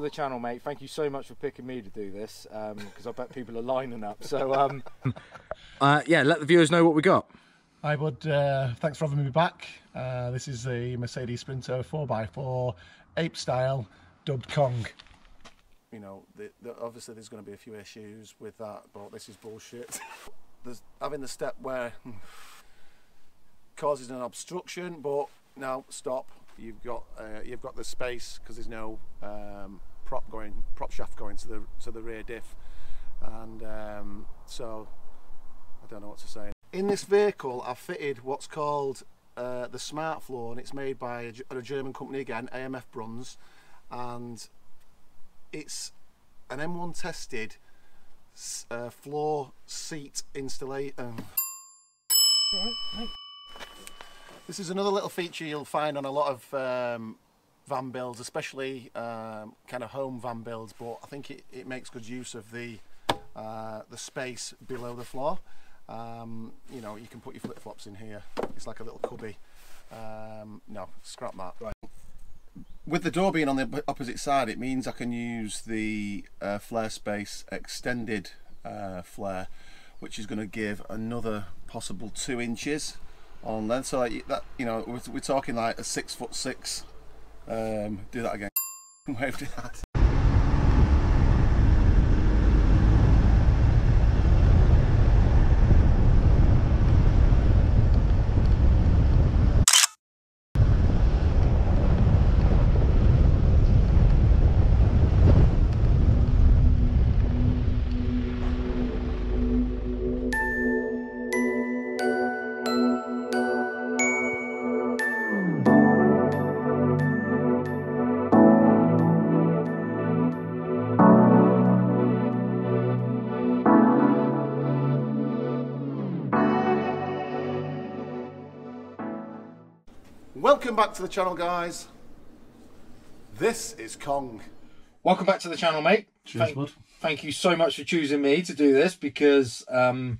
the channel, mate. Thank you so much for picking me to do this Um, because I bet people are lining up. So, um, Uh, yeah, let the viewers know what we got. Hi bud, uh, thanks for having me back. Uh, this is the Mercedes Sprinter 4x4 Ape style dubbed Kong. you know, the, the, obviously there's going to be a few issues with that, but this is bullshit. there's having the step where causes an obstruction, but now stop. You've got uh, you've got the space because there's no um, prop going prop shaft going to the to the rear diff, and um, so I don't know what to say. In this vehicle, I've fitted what's called uh, the Smart Floor, and it's made by a German company again, AMF Bruns, and it's an M1 tested uh, floor seat installation. This is another little feature you'll find on a lot of um, van builds, especially um, kind of home van builds. But I think it, it makes good use of the uh, the space below the floor. Um, you know, you can put your flip flops in here. It's like a little cubby. Um, no, scrap that. Right. With the door being on the opposite side, it means I can use the uh, flare space extended uh, flare, which is going to give another possible two inches on length. So like that, you know, we're, we're talking like a six foot six. Um, do that again. That. Welcome back to the channel, guys. This is Kong. welcome back to the channel, mate. Cheers, thank, bud. thank you so much for choosing me to do this because um,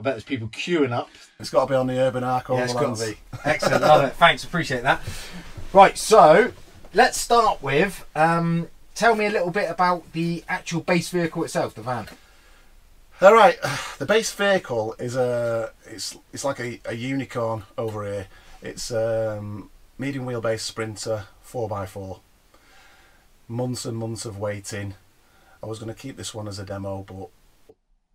I bet there's people queuing up. It's got to be on the Urban Ark Overlands. Excellent, love it. Thanks, appreciate that. Right, so let's start with um, tell me a little bit about the actual base vehicle itself, the van. All right, the base vehicle is a it's it's like a, a unicorn over here. It's um, medium wheelbase Sprinter four x four. Months and months of waiting. I was going to keep this one as a demo, but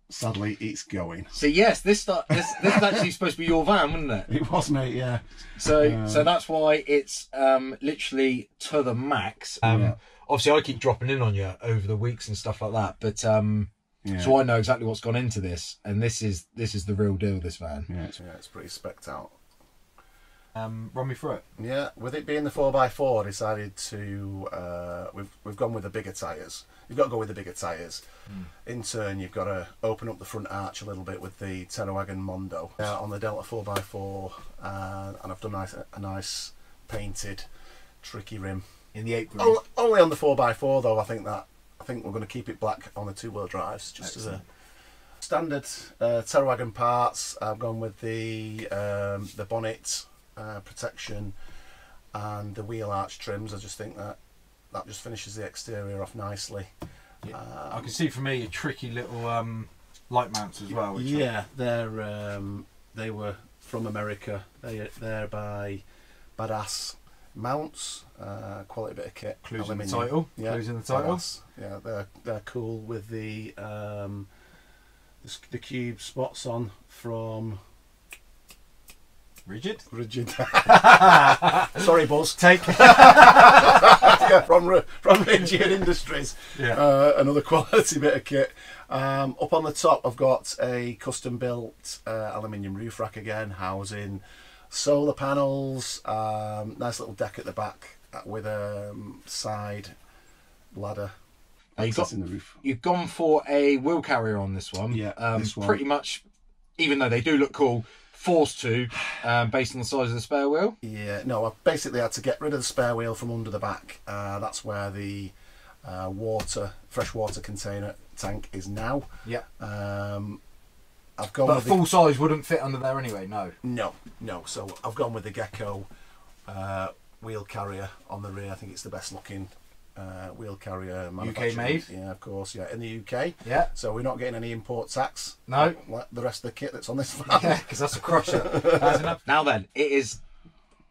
sadly, it's going. So yes, this start, this this is actually supposed to be your van, wasn't it? It was, mate. Yeah. So so that's why it's um, literally to the max. Um, Yeah. Obviously, I keep dropping in on you over the weeks and stuff like that, but um, Yeah. so I know exactly what's gone into this, and this is this is the real deal. This van. yeah, it's, yeah, it's pretty specked out. Um, run me through it. Yeah, with it being the four x four, I decided to uh, we've we've gone with the bigger tyres. You've got to go with the bigger tyres. In turn, you've got to open up the front arch a little bit with the Terrawagen Mondo uh, on the Delta four x four, uh, and I've done nice, a nice painted, tricky rim. In the apron. O- Only on the four x four though. I think that I think we're going to keep it black on the two wheel drives, just as a standard uh, Terrawagen parts. I've gone with the um, the bonnet uh, protection and the wheel arch trims. I just think that that just finishes the exterior off nicely. I can see for me a tricky little um, light mounts as well. Which yeah, they're um, they were from America. They they're by Badass Mounts, uh, quality bit of kit. Clues in the title. Yeah, Clues in the title. Badass. Yeah, they're they're cool with the um, the, the cube spots on from rigid. Rigid. Sorry, Buzz. Take from Ri- from Rigid Industries. Yeah. Uh, another quality bit of kit. Um, up on the top, I've got a custom built uh, aluminium roof rack again, housing solar panels. Um, nice little deck at the back uh, with a um, side ladder you've got- accessing the roof. you've gone for a wheel carrier on this one. Yeah, um, this one. pretty much. Even though they do look cool, forced to, um, based on the size of the spare wheel. Yeah, no, I basically had to get rid of the spare wheel from under the back. Uh, that's where the uh, water, freshwater container tank is now. Yeah, Um, I've gone but with the- full size wouldn't fit under there anyway. No. No, no. So I've gone with the Gecko uh, wheel carrier on the rear. I think it's the best looking uh, wheel carrier manufactured. made? Yeah, of course. Yeah, in the UK. Yeah. So we're not getting any import tax. No. Like the rest of the kit that's on this van. Yeah, because that's a crusher. That's Now then, it is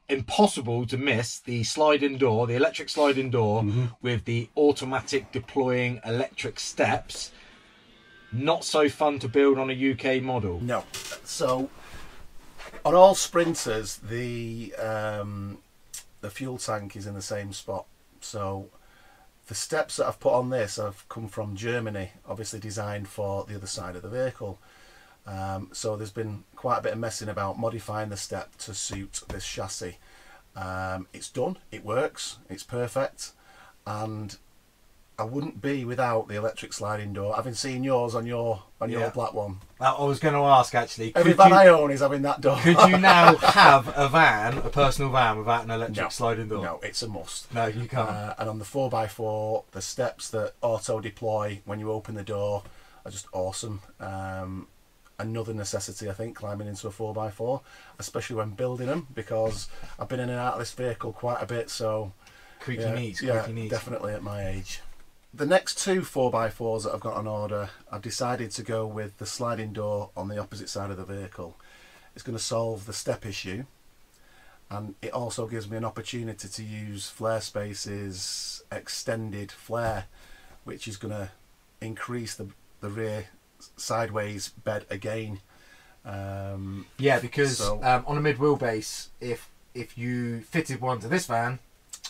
impossible to miss the sliding door, the electric sliding door with the automatic deploying electric steps. Not so fun to build on a UK model. No. So on all sprinters, the um, the fuel tank is in the same spot. So the steps that I've put on this have come from Germany, obviously designed for the other side of the vehicle. Um, so there's been quite a bit of messing about modifying the step to suit this chassis. Um, it's done. It works. It's perfect, and I wouldn't be without the electric sliding door. Having seen yours on your on your black one, I was going to ask actually. every van you, I own is having that door. could you now have a van, a personal van, without an electric No. sliding door? No, it's a must. No, you can't. Uh, and on the 4x4, the steps that auto deploy when you open the door are just awesome. Um, another necessity, I think, climbing into a 4x4, especially when building them, because I've been in and out of this vehicle quite a bit, so creaky yeah, knees, yeah, creaky knees. definitely at my age. The next two 4x4s that I've got on order, I've decided to go with the sliding door on the opposite side of the vehicle. It's going to solve the step issue and it also gives me an opportunity to use flare spaces extended flare which is going to increase the, the rear sideways bed again um, Yeah, because So- um, on a mid wheelbase, if if you fitted one to this van,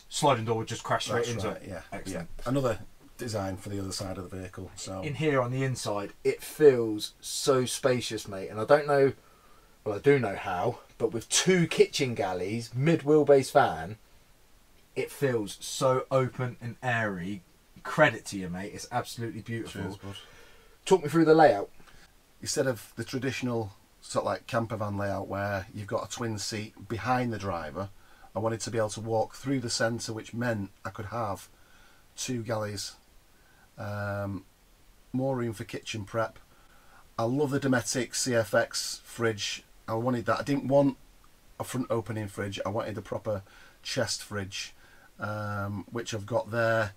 sliding door would just crash straight into right, it. yeah, Excellent. yeah another design for the other side of the vehicle so In here on the inside, it feels so spacious, mate. And I don't know, well, I do know how, but with two kitchen galleys, mid wheelbase van, it feels so open and airy. Credit to you, mate. It's absolutely beautiful. Cheers, bud. Talk me through the layout. instead of the traditional sort of like camper van layout where you've got a twin seat behind the driver, I wanted to be able to walk through the centre, which meant I could have two galleys, um, more room for kitchen prep. I love the Dometic CFX fridge. I wanted that. I didn't want a front opening fridge. I wanted the proper chest fridge, um, which I've got there.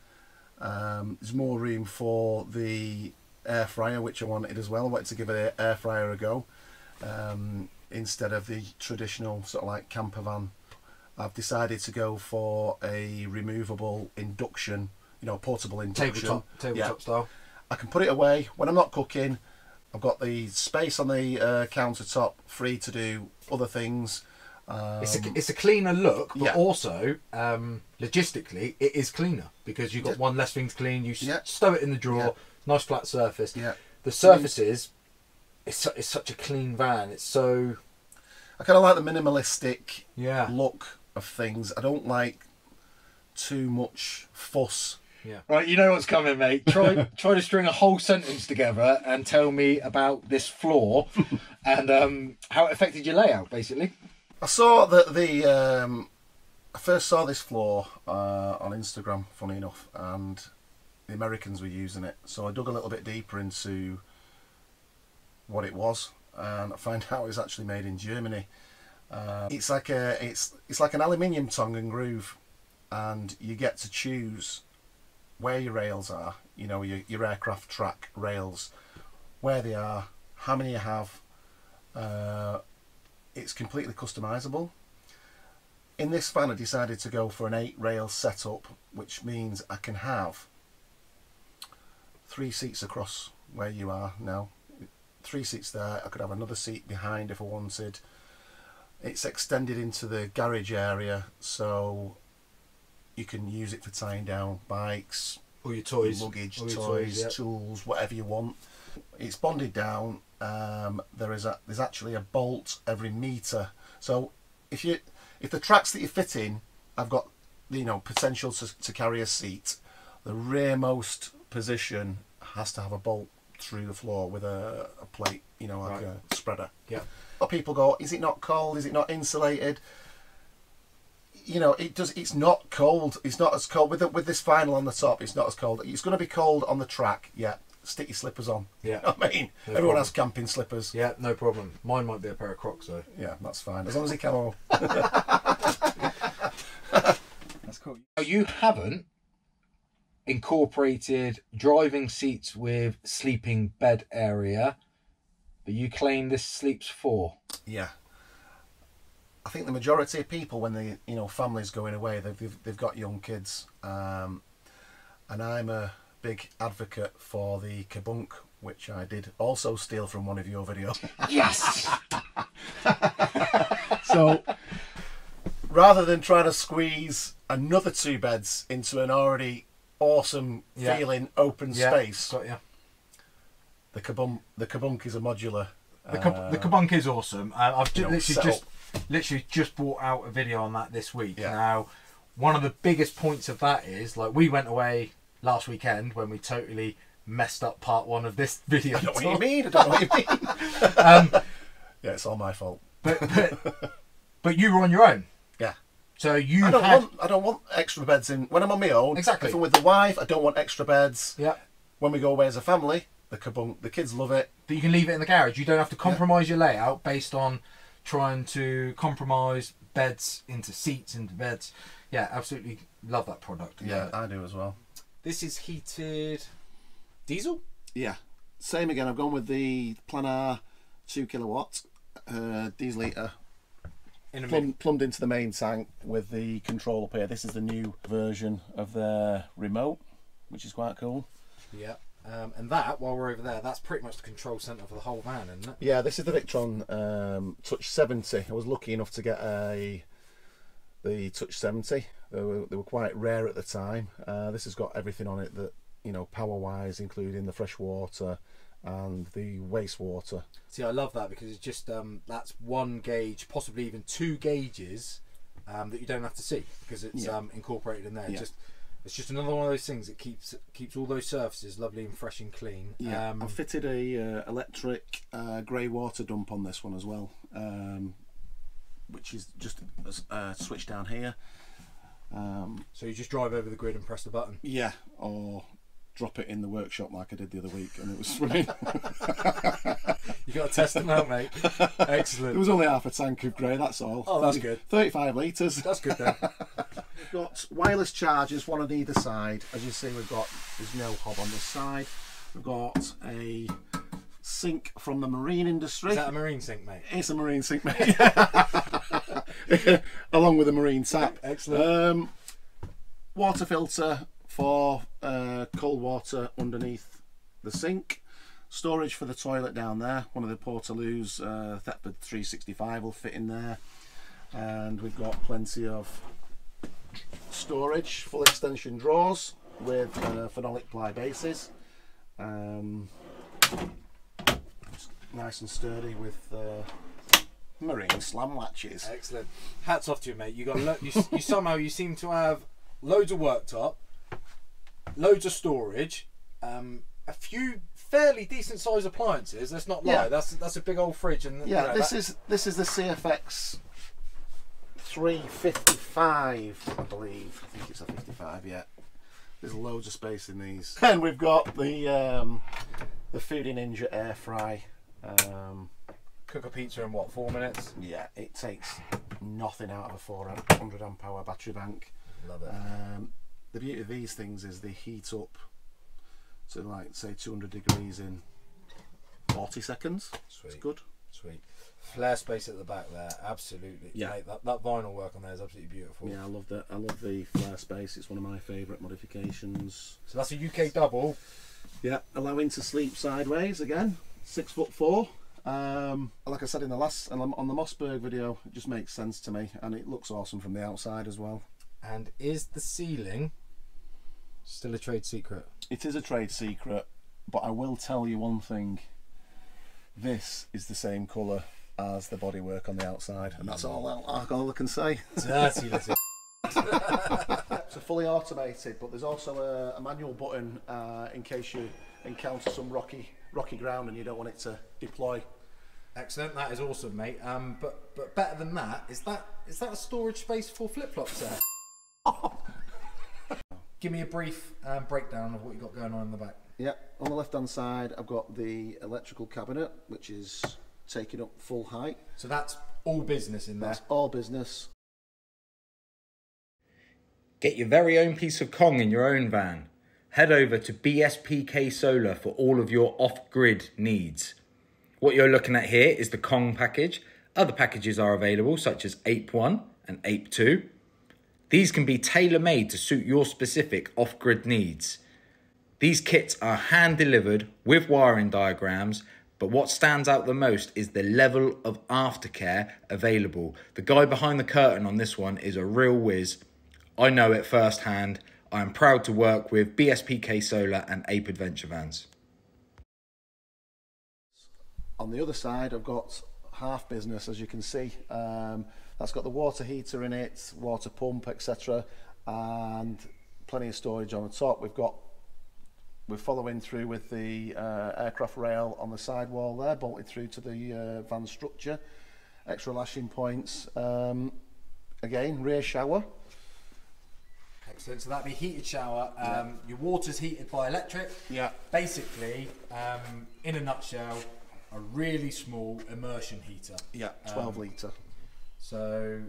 Um, there's more room for the air fryer, which I wanted as well. I wanted to give an air fryer a go um, instead of the traditional sort of like camper van. I've decided to go for a removable induction, you know, portable induction. Tabletop, tabletop Yeah. style. I can put it away when I'm not cooking. I've got the space on the uh, countertop free to do other things. Um, It's a, it's a cleaner look, but yeah. also um, logistically, it is cleaner because you've got Yeah. one less thing to clean. You Yeah. stow it in the drawer, nice flat surface. yeah. The surfaces, it's, it's such a clean van. It's so I kind of like the minimalistic yeah, look of things. I don't like too much fuss. Yeah. Right, you know what's coming, mate. Try try to string a whole sentence together and tell me about this floor and um, how it affected your layout, basically. I saw that the um, I first saw this floor uh, on Instagram, funny enough, and the Americans were using it. So I dug a little bit deeper into what it was, and I found out it was actually made in Germany. Uh, it's like a it's it's like an aluminium tongue and groove, and you get to choose where your rails are. You know your your aircraft track rails, where they are, how many you have. Uh, it's completely customizable. In this van, I decided to go for an eight rail setup, which means I can have three seats across where you are now. Three seats there. I could have another seat behind if I wanted. It's extended into the garage area, so you can use it for tying down bikes, or your toys, luggage, your toys, yeah. tools, whatever you want. It's bonded down. Um, there is a there's actually a bolt every meter. So if you if the tracks that you fit in have got you know potential to, to carry a seat, the rearmost position has to have a bolt through the floor with a, a plate, you know, like Right. a spreader. Yeah. A lot of people go, is it not cold? Is it not insulated? You know, it does. It's not cold. It's not as cold with the, with this vinyl on the top. It's not as cold. It's going to be cold on the track. Yeah, stick your slippers on. Yeah. I mean, No everyone problem. has camping slippers. Yeah, no problem. Mine might be a pair of Crocs though. Yeah, that's fine as long as you can all. That's cool. You haven't incorporated driving seats with sleeping bed area. But you claim this sleeps four. Yeah. I think the majority of people, when they, you know, families going away, they've, they've, they've got young kids. Um, and I'm a big advocate for the kabunk, which I did also steal from one of your videos. Yes! So Rather than trying to squeeze another two beds into an already awesome Yeah. feeling open space, Got ya. the kabunk, the kabunk is a modular. The, kab- the kabunk is awesome. Uh, I've ju- know, literally just literally just brought out a video on that this week. Yeah. Now, one of the biggest points of that is like we went away last weekend when we totally messed up part one of this video. I don't know what you mean. I don't know what you mean. Um, yeah, it's all my fault. but, but but you were on your own, Yeah. so you I don't had want I don't want extra beds in when I'm on my own. Exactly. If I'm with the wife, I don't want extra beds. yeah. When we go away as a family, the kabunk, the kids love it. that you can leave it in the garage. You don't have to compromise your layout based on trying to compromise beds into seats into beds. Yeah, absolutely love that product. Yeah, I do as well. This is heated diesel? Yeah. Same again. I've gone with the Planar two kilowatt uh, diesel liter In a plumb, plumbed into the main tank with the control up here. This is the new version of their remote, which is quite cool. Yeah. Um, and that, while we're over there, that's pretty much the control centre for the whole van, isn't it? Yeah, this is the Victron um, Touch 70. I was lucky enough to get a the Touch 70. They were, they were quite rare at the time. Uh, this has got everything on it that you know, power wise, including the fresh water and the wastewater. See, I love that because it's just um, that's one gauge, possibly even two gauges um, that you don't have to see because it's Yeah. um, incorporated in there. Yeah. Just it's just another one of those things that keeps keeps all those surfaces lovely and fresh and clean. Yeah, Um, I've fitted a uh, electric uh, grey water dump on this one as well, um, which is just uh, switch down here. Um, so you just drive over the grid and press the button. yeah, or drop it in the workshop like I did the other week, and it was swimming. You got to test them out, mate. Excellent. It was only half a tank of grey, that's all. Oh, that's good. 35 litres. That's good then. We've got wireless chargers, one on either side. As you see, we've got, there's no hob on this side. We've got a sink from the marine industry. Is that a marine sink, mate? It's a marine sink, mate. Along with a marine tap. Excellent. Um, water filter for uh, cold water underneath the sink. Storage for the toilet down there. One of the Portaloos uh, Thetford 365 will fit in there. And we've got plenty of storage, full extension drawers with uh, phenolic ply bases. Um, nice and sturdy with uh, marine slam latches. Excellent. Hats off to you, mate. You got you, you somehow you seem to have loads of worktop, loads of storage, um, a few fairly decent sized appliances. Let's not lie. Yeah. That's that's a big old fridge and you Yeah, know, this that- is this is the CFX 355, I believe. I think it's a 55. Yeah, there's loads of space in these. And we've got the um, the Foodi Ninja air fry. Um, cook a pizza in what four minutes? yeah, it takes nothing out of a 400 amp hour battery bank. Love it. Um, the beauty of these things is they heat up to like say 200 degrees in 40 seconds. Sweet. It's good. Sweet. Flare space at the back there, absolutely. Yeah. Mate, that, that vinyl work on there is absolutely beautiful. Yeah, I love that. I love the flare space. It's one of my favourite modifications. So that's a UK double. Yeah, allowing to sleep sideways again. Six foot four. Um, like I said in the last on the on the Mossberg video, it just makes sense to me, and it looks awesome from the outside as well. And is the ceiling still a trade secret? It is a trade secret, but I will tell you one thing. This is the same colour as the bodywork on the outside, and that's all, I- all I can say. Dirty little. It's a fully automated, but there's also a, a manual button uh, in case you encounter some rocky rocky ground and you don't want it to deploy. Excellent, that is awesome, mate. Um, but but better than that, is that is that a storage space for flip flops there? Give me a brief um, breakdown of what you got going on in the back. Yeah, on the left hand side, I've got the electrical cabinet, which is taking up full height. So that's all business in there. That's all business. Get your very own piece of Kong in your own van. head over to BSPK Solar for all of your off-grid needs. What you're looking at here is the Kong package. Other packages are available, such as Ape 1 and Ape 2. These can be tailor made to suit your specific off grid needs. These kits are hand delivered with wiring diagrams, but what stands out the most is the level of aftercare available. The guy behind the curtain on this one is a real whiz. I know it firsthand. I am proud to work with BSPK Solar and Ape Adventure Vans. On the other side, I've got half business, as you can see. Um, that's got the water heater in it, water pump, etc. And plenty of storage on the top. We've got we're following through with the uh, aircraft rail on the sidewall there, bolted through to the uh, van structure. Extra lashing points. Um, again, rear shower. Excellent. So that'd be heated shower. Um, Your water's heated by electric. Yeah. Basically, um, in a nutshell, a really small immersion heater. Yeah, 12 Um, litre. So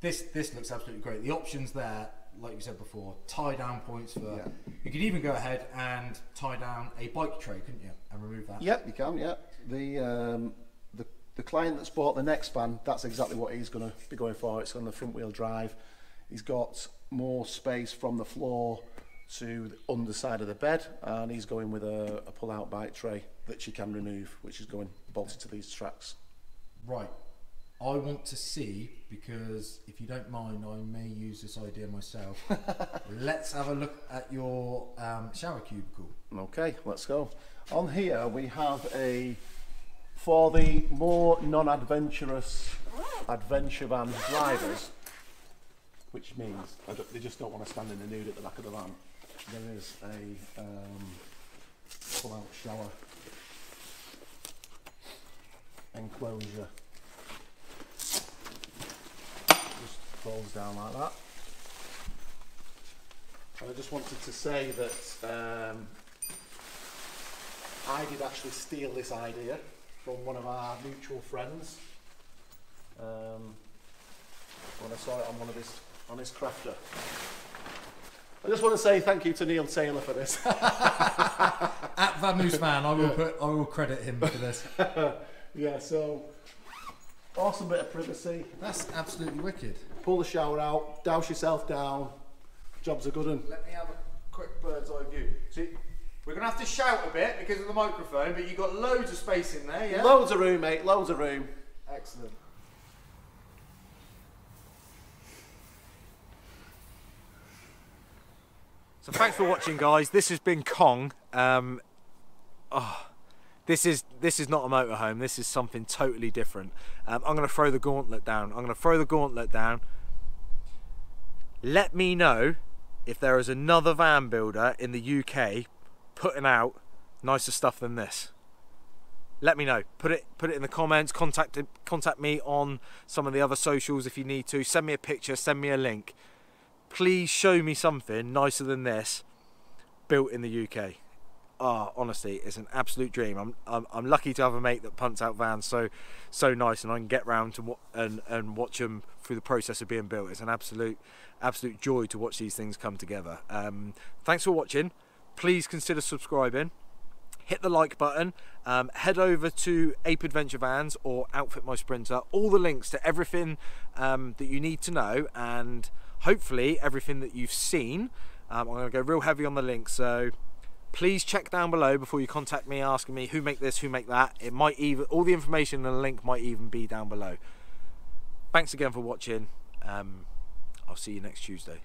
this this looks absolutely great. The options there, like you said before, tie down points for. Yeah. You could even go ahead and tie down a bike tray, couldn't you, and remove that? Yep, you can. Yeah, the um, the the client that's bought the next van, that's exactly what he's going to be going for. It's on the front wheel drive. He's got more space from the floor to the underside of the bed, and he's going with a, a pull-out bike tray that you can remove, which is going bolted to these tracks. Right. I want to see because if you don't mind, I may use this idea myself. Let's have a look at your um, shower cubicle. Okay, let's go. On here we have a for the more non-adventurous adventure van drivers, which means I don't- they just don't want to stand in the nude at the back of the van. There is a um, pull-out shower enclosure. Just folds down like that. And I just wanted to say that um, I did actually steal this idea from one of our mutual friends. Um, when I saw it on one of his on his crafter. I just want to say thank you to Neil Taylor for this. At Vamoose Man, I will put I will credit him for this. yeah, so awesome bit of privacy. That's absolutely wicked. Pull the shower out, douse yourself down. Job's a good one. Let me have a quick bird's eye view. See, we're gonna have to shout a bit because of the microphone, but you've got loads of space in there, yeah? Loads of room, mate. Loads of room. Excellent. So thanks for watching, guys. This has been Kong. Um, oh, this is this is not a motorhome. This is something totally different. Um, I'm going to throw the gauntlet down. I'm going to throw the gauntlet down. Let me know if there is another van builder in the UK putting out nicer stuff than this. Let me know. Put it put it in the comments. Contact contact me on some of the other socials if you need to. Send me a picture. Send me a link please show me something nicer than this built in the UK. Ah, honestly, it's an absolute dream. I'm, I'm I'm lucky to have a mate that punts out vans so so nice, and I can get round to and and watch them through the process of being built. It's an absolute absolute joy to watch these things come together. Um, thanks for watching. Please consider subscribing. Hit the like button. Um, head over to Ape Adventure Vans or Outfit My Sprinter. All the links to everything um, that you need to know and hopefully everything that you've seen. Um, I'm going to go real heavy on the links, so please check down below before you contact me asking me who make this, who make that. It might even all the information and the link might even be down below. Thanks again for watching. Um, I'll see you next Tuesday.